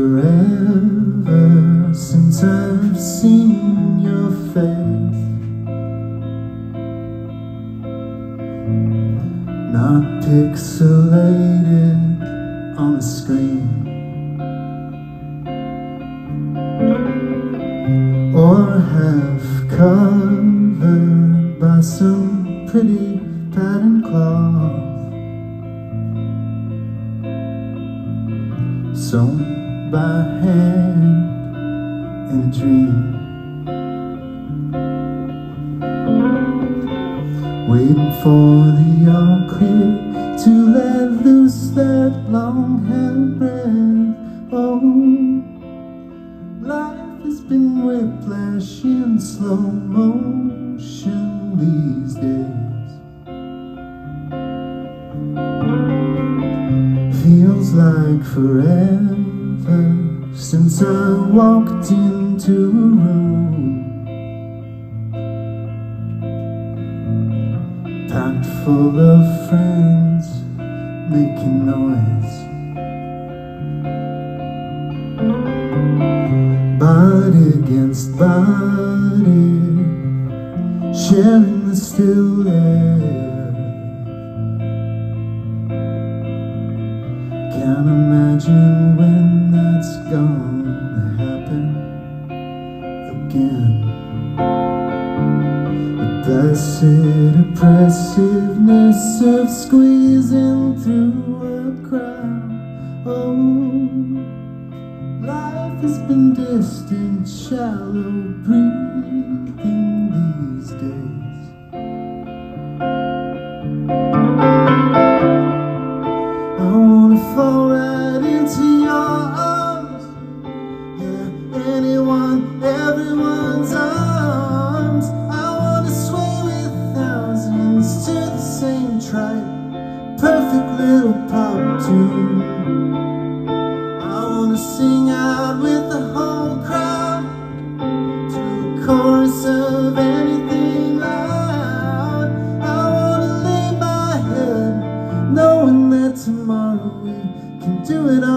forever since I've seen your face. Not pixelated on the screen. Or half covered by some pretty pattern cloth. So by hand in a dream. Waiting for the all clear to let loose that long held breath. Oh, life has been whiplash in slow motion these days. Feels like forever since I walked into a room packed full of friends making noise. Body against body, sharing the still air. Can't imagine Blessed oppressiveness of squeezing through a crowd. Oh, life has been distant, shallow breathing these days. I wanna fall right little pop tune. I wanna sing out with the whole crowd to a chorus of anything loud. I wanna lay my head knowing that tomorrow we can do it all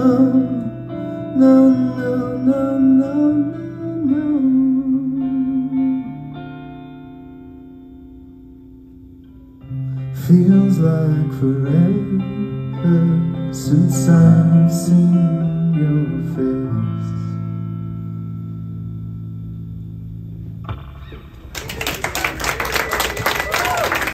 No, no, no, no, no. Feels like forever since I've seen